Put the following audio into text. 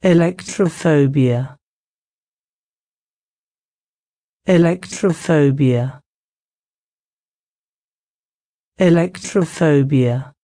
electrophobia. Electrophobia. Electrophobia.